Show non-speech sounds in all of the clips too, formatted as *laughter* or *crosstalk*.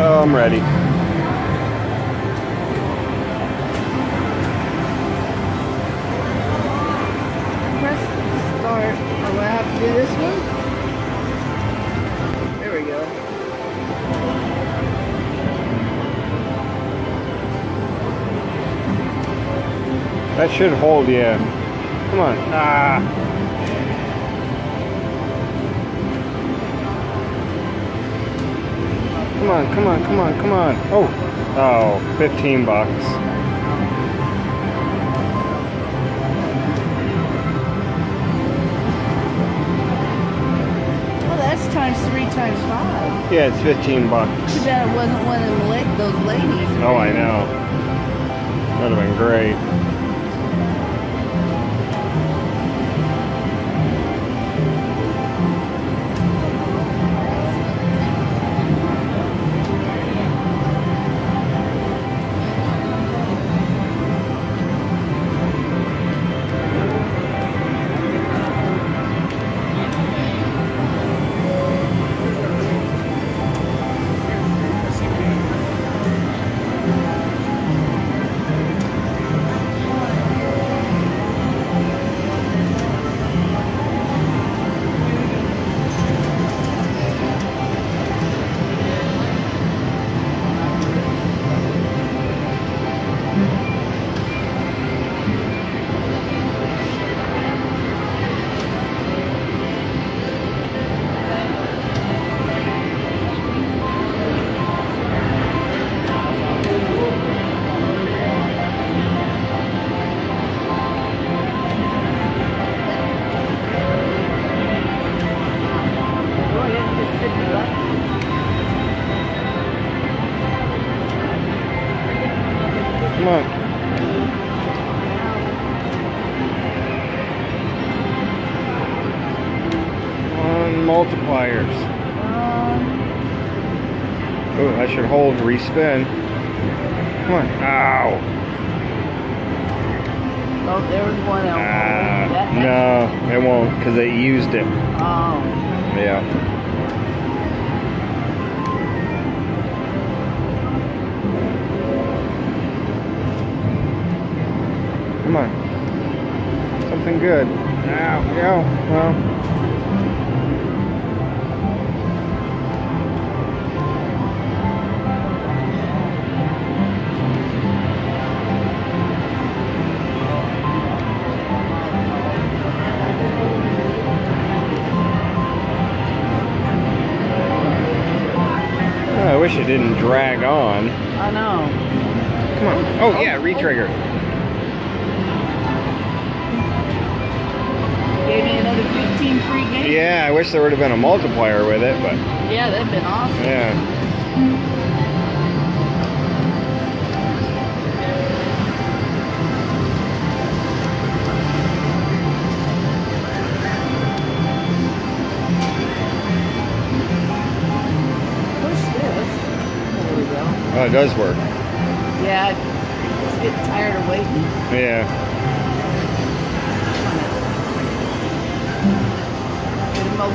I'm ready. Press start. Oh, I have to do this one? There we go. That should hold, yeah. Come on. Ah. Come on, come on, come on, come on. Oh. Oh, 15 bucks. Well, that's times three times five. Yeah, it's 15 bucks. Too bad it wasn't one of those ladies. Oh, I know. That'd have been great. Come on. On multipliers. Um, Oh, I should hold respin. Come on. Ow. oh, there was one. Ah, That- *laughs* no, it won't because they used it. Oh. Yeah. Come on. Something good. Ow, ow, well. Oh, I wish it didn't drag on. I know. Come on. Oh, yeah, retrigger. 15 free games. Yeah, I wish there would have been a multiplier with it, but Yeah, that'd been awesome. yeah. Push this. There we go. Oh, it does work. Yeah, just get tired of waiting. Yeah. Get.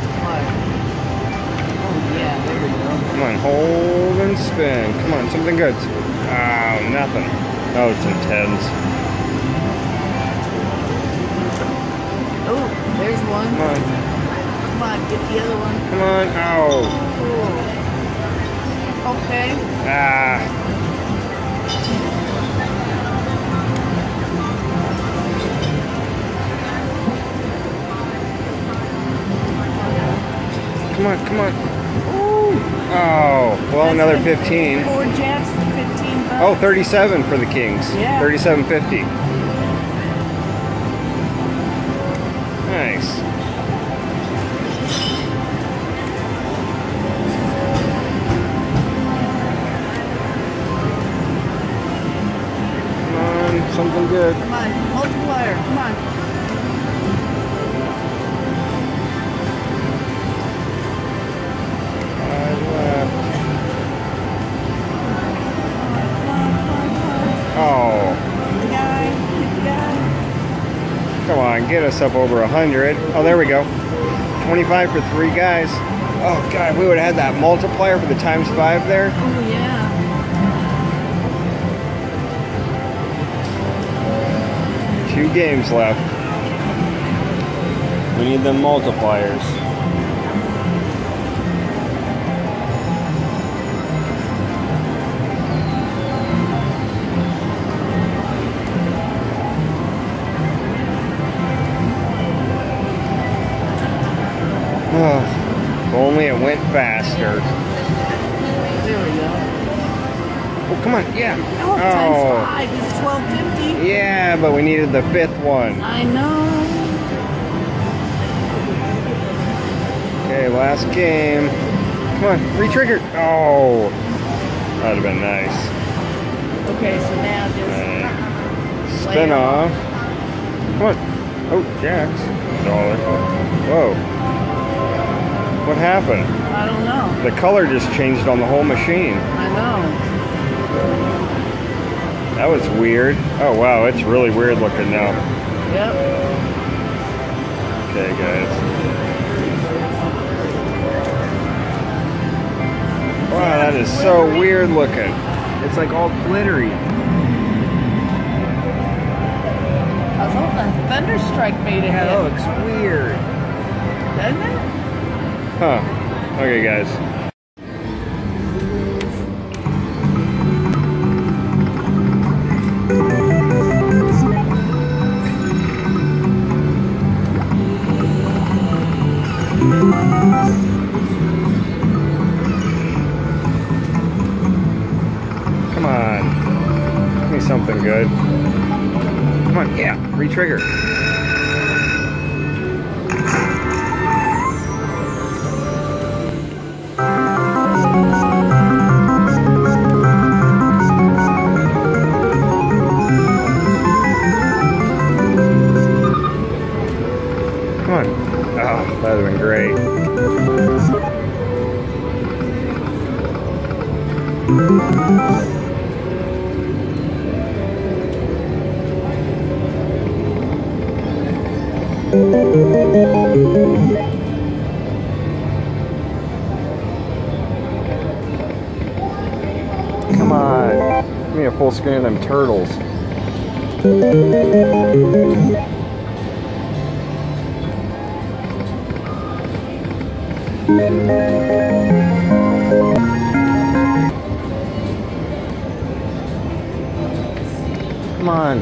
Oh yeah, there we go. Come on, hold and spin. Come on, something good. Oh, nothing. Oh, it's in tens. Oh, there's one. Come on, Come on, get the other one. come on. Oh. Okay. ah. Come on, come on. Ooh. Oh, well, another 15. Four jets, 15 bucks. Oh, 37 for the Kings. Yeah. 37.50. Nice. Come on, something good. Come on, multiplier. Come on. Come on, get us up over 100. Oh, there we go. 25 for three guys. Oh, God, we would have had that multiplier for the times five there. Oh, yeah. Two games left. We need the multipliers. If only it went faster. There we go. Oh, come on, yeah. Oh, times oh. five is twelve fifty. Yeah, but we needed the fifth one. I know. Okay, last game. Come on, re-trigger. Oh, that'd have been nice. Okay, so now just Right. Spin off. Come on. Oh, Jax. Dollar. Whoa. What happened? I don't know. The color just changed on the whole machine. I know. That was weird. Oh wow, it's really weird looking now. Yep. Okay, guys. Wow, that is so weird looking. It's like all glittery. I thought the thunder strike made it. Yeah, that looks weird. doesn't it? Huh. Okay, guys. Come on. Give me something good. Come on, yeah, re-trigger. Come on. Give me a full screen of them turtles. Come on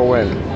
win.